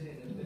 understand